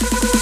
Bye.